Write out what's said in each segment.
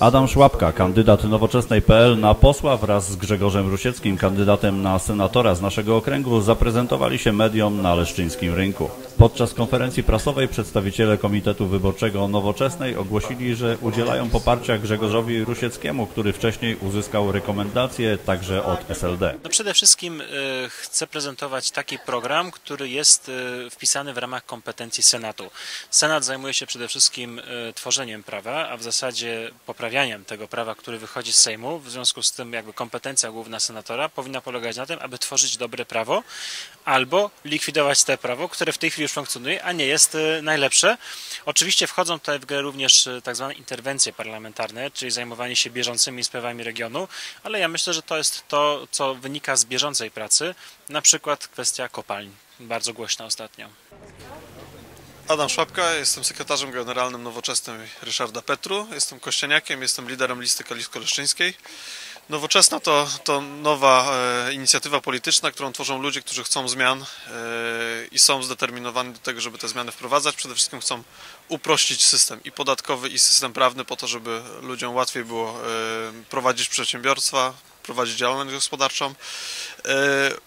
Adam Szłapka, kandydat nowoczesnej.pl na posła wraz z Grzegorzem Rusieckim, kandydatem na senatora z naszego okręgu, zaprezentowali się mediom na Leszczyńskim Rynku. Podczas konferencji prasowej przedstawiciele Komitetu Wyborczego Nowoczesnej ogłosili, że udzielają poparcia Grzegorzowi Rusieckiemu, który wcześniej uzyskał rekomendacje także od SLD. No przede wszystkim y, chcę prezentować taki program, który jest y, wpisany w ramach kompetencji Senatu. Senat zajmuje się przede wszystkim y, tworzeniem prawa, a w zasadzie poprawianiem tego prawa, który wychodzi z Sejmu. W związku z tym jakby kompetencja główna senatora powinna polegać na tym, aby tworzyć dobre prawo albo likwidować te prawo, które w tej chwili już funkcjonuje, a nie jest y, najlepsze. Oczywiście wchodzą tutaj w grę również y, tak zwane interwencje parlamentarne, czyli zajmowanie się bieżącymi sprawami regionu, ale ja myślę, że to jest to, co wynika z bieżącej pracy, na przykład kwestia kopalń, bardzo głośna ostatnio. Adam Szłapka, jestem sekretarzem generalnym nowoczesnym Ryszarda Petru, jestem kościaniakiem, jestem liderem listy kalisko-leszczyńskiej. Nowoczesna to, to nowa e, inicjatywa polityczna, którą tworzą ludzie, którzy chcą zmian e, i są zdeterminowani do tego, żeby te zmiany wprowadzać. Przede wszystkim chcą uprościć system i podatkowy, i system prawny po to, żeby ludziom łatwiej było e, prowadzić przedsiębiorstwa, prowadzić działalność gospodarczą.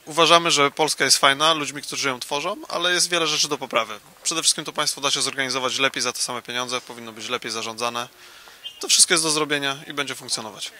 Uważamy, że Polska jest fajna, ludźmi, którzy ją tworzą, ale jest wiele rzeczy do poprawy. Przede wszystkim to państwo da się zorganizować lepiej za te same pieniądze, powinno być lepiej zarządzane. To wszystko jest do zrobienia i będzie funkcjonować.